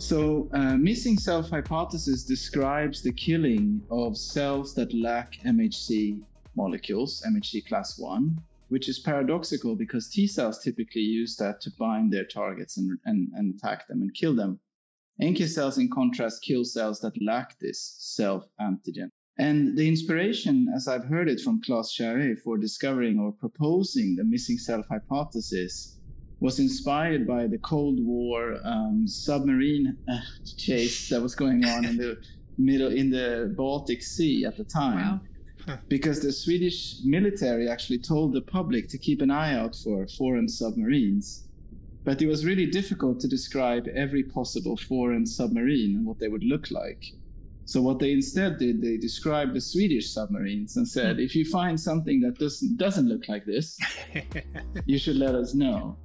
So, uh, missing self hypothesis describes the killing of cells that lack MHC molecules, MHC class 1, which is paradoxical because T cells typically use that to bind their targets and, and, and attack them and kill them. NK cells, in contrast, kill cells that lack this self antigen. And the inspiration, as I've heard it from Klas Kärre for discovering or proposing the missing self hypothesis, was inspired by the Cold War um, submarine uh, chase that was going on in the middle in the Baltic Sea at the time. Wow. Because the Swedish military actually told the public to keep an eye out for foreign submarines. But it was really difficult to describe every possible foreign submarine and what they would look like. So what they instead did, they described the Swedish submarines and said, hmm. if you find something that doesn't doesn't look like this, you should let us know.